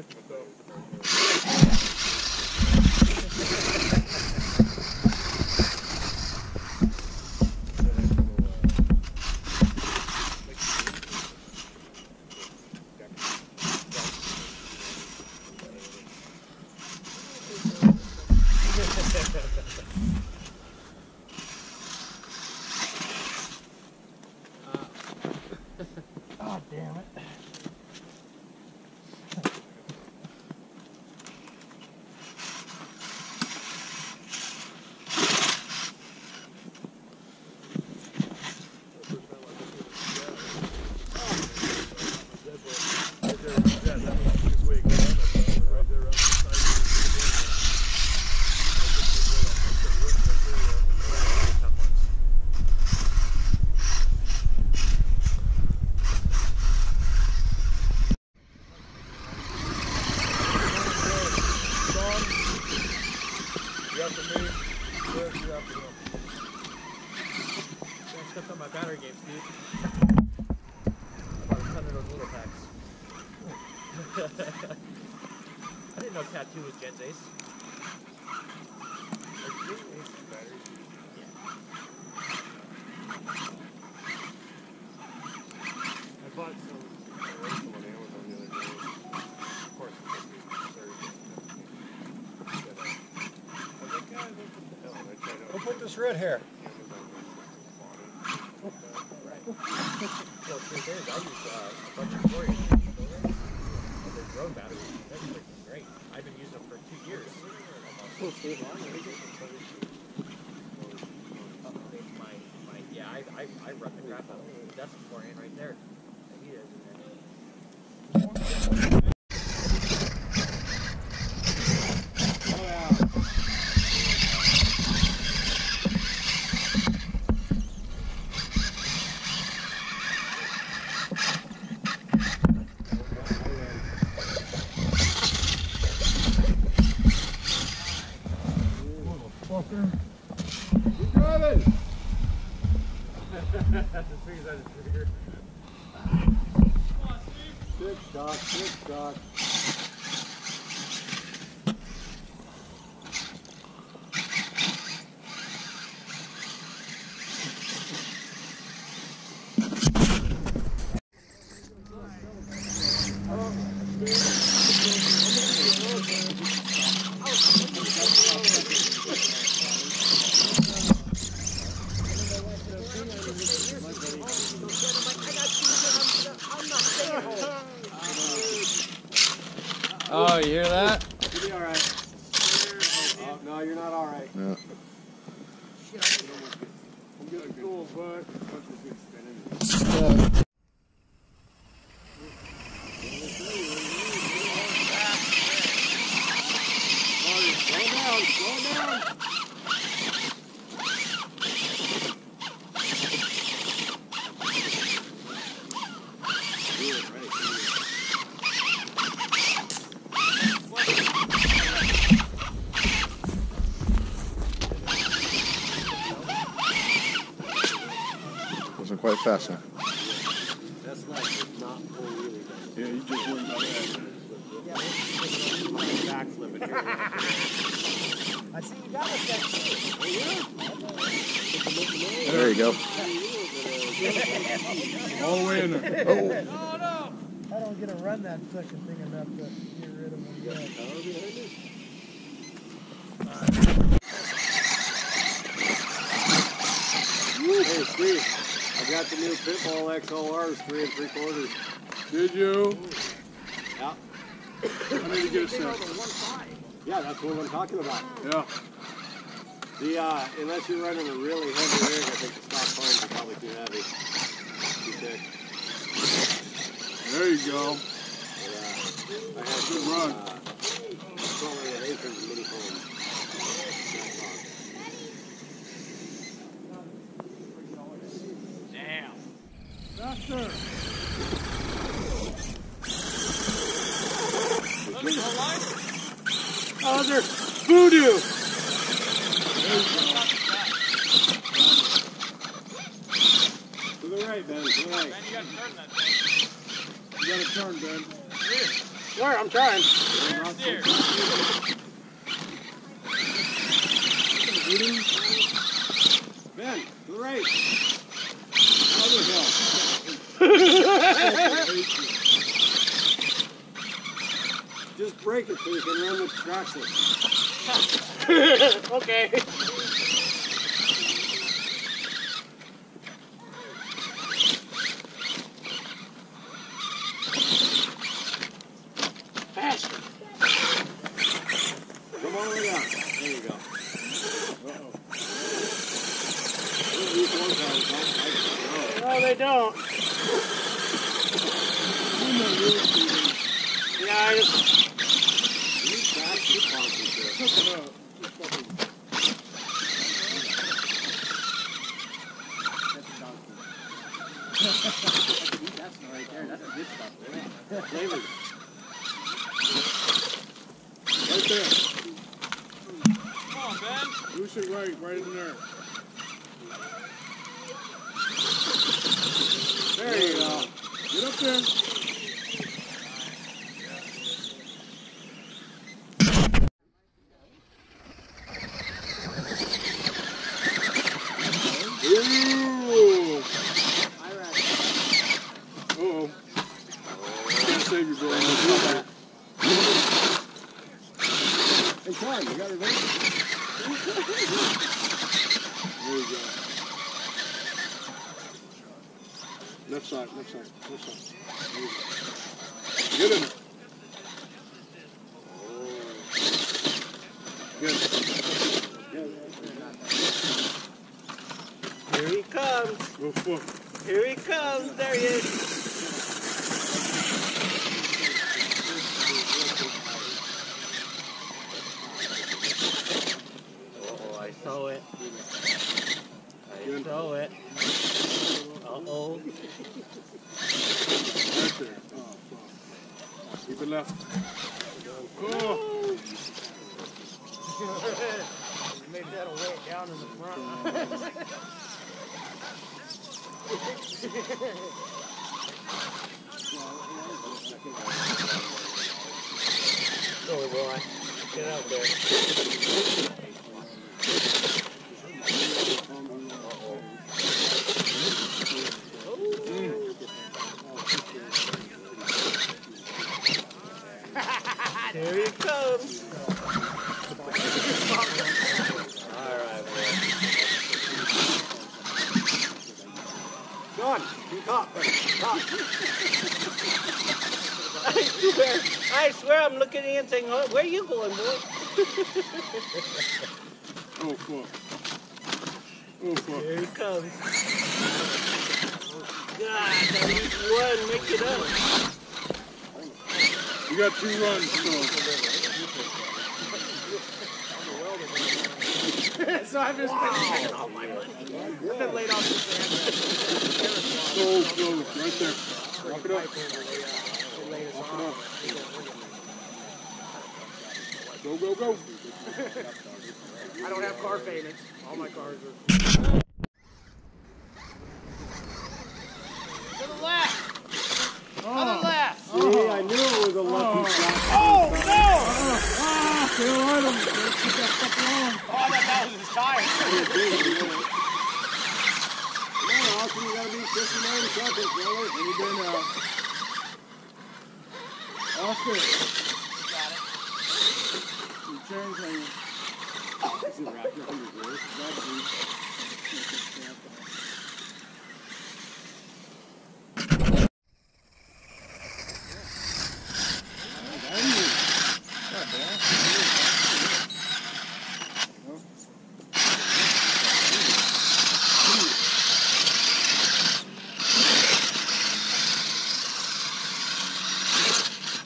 Então. I my battery game, Steve. I bought a ton of those little packs. I didn't know 2 was Gens Ace. I bought some racing on Amazon the other day. Of course, it's Thursday. I was like, God, what the hell? I tried out Who put this red hair? I uh. I've been using them for two years. Uh, yeah, I, I, I run the crap out of it. That's a Corian right there. And he is in there. Fucker. That's as big as I just figured. Good shot, good shot. Oh, you hear that? You'll be alright. Oh, no, you're not alright. No. I'm good, cool, but. Quite fast enough. That's like not full wheelie. Yeah, you just worried about that. I see you got us There you go. All the way in there. Oh, I don't get to run that fucking thing enough to get rid of them. yet. Hey, Steve, I got the new Pitbull XLRs, three and three quarters. Did you? Yeah. I need to get a set. Yeah, that's what I'm talking about. Yeah. The uh, unless you're running a really heavy rig, I think the stock foams are probably too heavy. Too thick. There you go. But, uh, I have Good some, run. Uh, probably an mini foam. That's on. Faster. Other voodoo. To the right, Ben. To the right. you gotta turn, that thing. You gotta turn, Ben. Where? I'm trying. Ben, to the right. Other hill. Just break it so you can run with traction. okay. Faster. Come on way down. There you go. Uh-oh. These ones are- I- I- No, they don't. Yeah, I just. You fast, you concentrate. Right. That's a good stuff. Right there. Come on, Ben. Loose it right, right in there. There you go. Get up there. Ooh. Uh-oh. Save you, bro. Hey, Sean, you got it ready? There you go. Left side, left side, left side. There you go. Get him. Good. Here he comes. Here he comes. There he is. I saw it. I Good. it. Uh-oh. Right there. Oh, fuck. Keep it left. Oh. Maybe that'll weigh it down in the front. Oh, boy. Get out there. Here he comes. All right, boy. John, you caught. I swear, I swear I'm looking at you and saying, "Oh, where you going, boy? Oh, fuck. Oh. Here he comes. God, at least one, make it up. You got two runs, so. so I've just been, Oh, my money. I've been laid off the So close, right there. Walk it up. Walk it up. Go, go, go. I don't have car payments. All my cars are. To the left. To the left. See, I knew it was a lucky oh. shot. Oh no! Oh, Ah, still on him. Keep that fuck along. Oh, I thought that was his tire. Come on, Austin, you gotta be 59 seconds, brother. What you doing now? Austin. Chain's hanging. Is it wrapped up in your wrist? That's deep.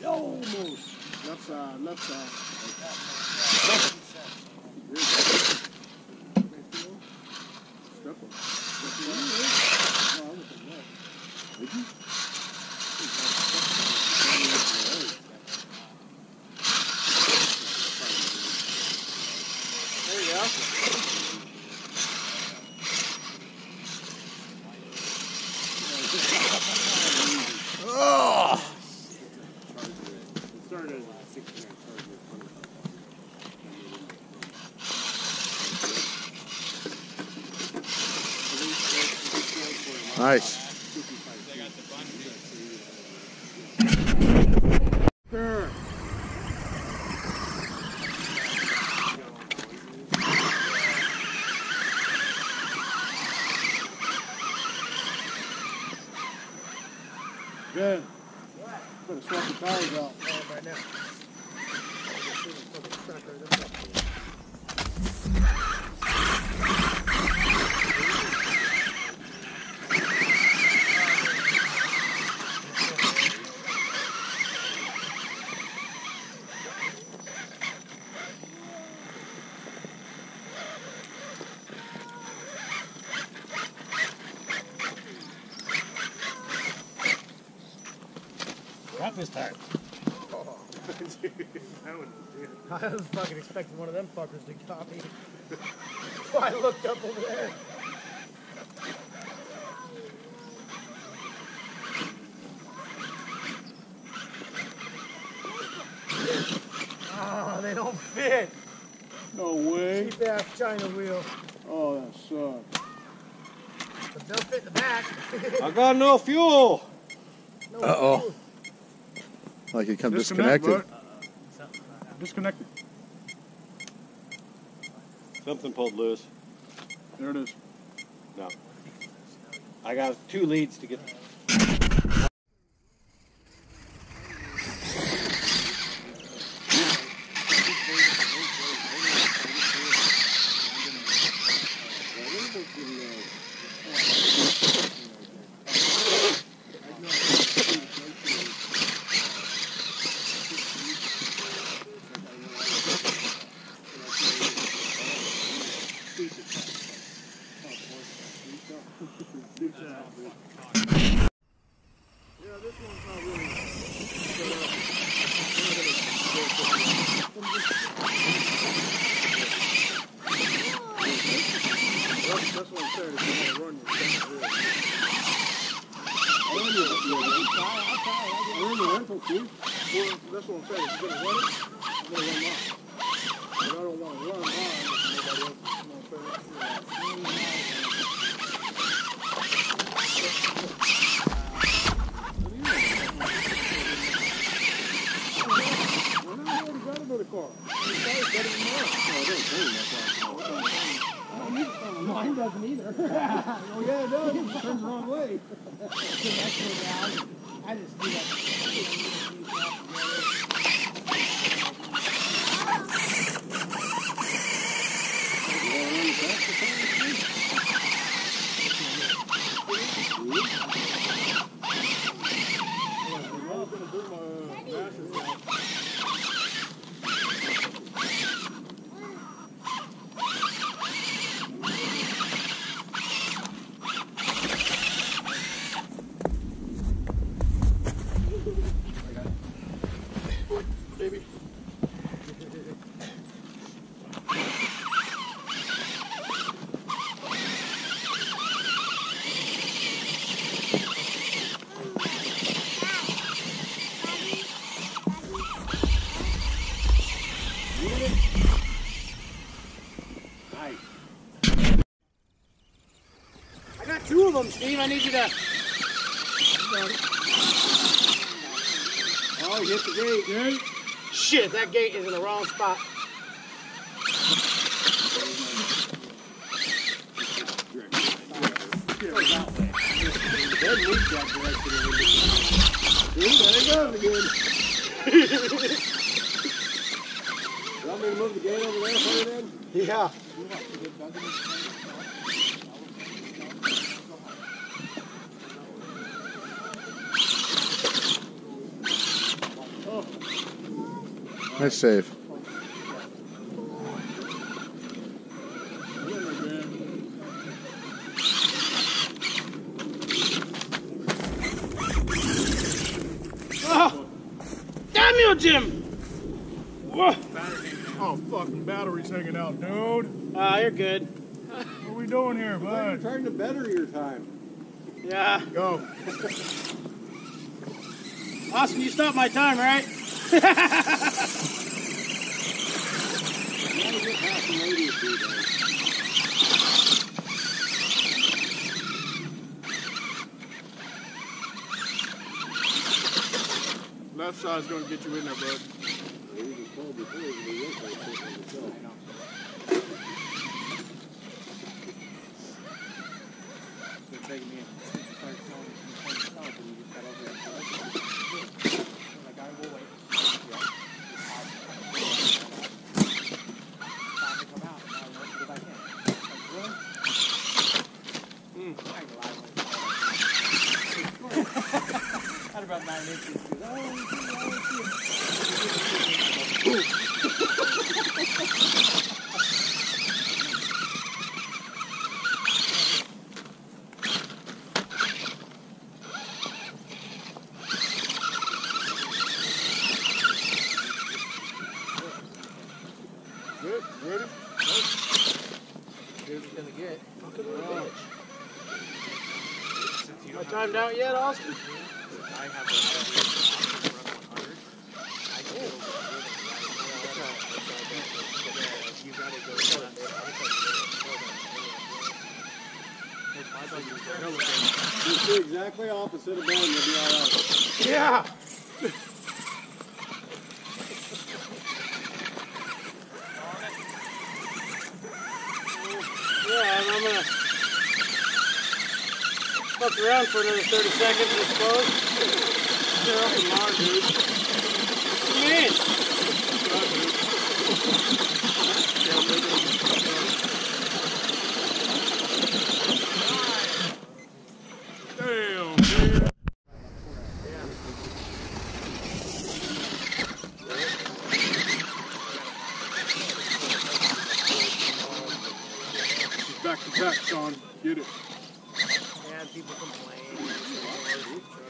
Almost. Left side, left side. Step on. Step on. No, I went to the left. Did you? There you go. It started as a 69 Charger, 25. Nice. There. Ben, better swap the tires out. Oh, right now. Drop his tire. that one did. I was fucking expecting one of them fuckers to cop me. So I looked up over there. Oh, they don't fit. No way. Cheap ass China wheel. Oh, that sucks. But they'll fit in the back. I got no fuel. No Uh-oh. food. Like it come Disconnect, disconnected. bud. Disconnected. Something pulled loose. There it is. No. I got two leads to get. That's, that's what I'm saying. If you want to run your second wheel. I run your, I run your rental too. Well, that's what I'm saying. If you're gonna run it, I'm gonna run mine. But I don't want to run mine if nobody else. You know what I'm saying? Well, now I already got another car. Car's better than mine. No, it don't you that's why. Mine doesn't either. Oh yeah, it does. It turns the wrong way. I just do that. I got two of them, Steve. I need you to. You hit the gate, gate. Shit, that gate is in the wrong spot. That direction. There it goes again. You want me to move the gate over there for you then? Yeah. Nice save. Oh! Damn you, Jim! Whoa. Oh, fucking battery's hanging out, dude. Ah, you're good. What are we doing here, You're bud? trying to better your time. Yeah. Go. Austin, you stopped my time, right? You gotta get past the radius here, guys. Left side's gonna get you in there, bud. We was told before it would be this way, so it's on the shelf. At about nine inches. Good. Ready? Here's what gonna get. Oh. Since you Not don't have timed out yet, Austin? I have a lot of years to run 100. I can go with it. You gotta go nuts. Just exactly opposite of Ben, you'll be all right. Yeah. Yeah, and I'm gonna fuck around for another 30 seconds, I suppose. They're up in Mars, dude. She's back to back, Sean. Get it people complain.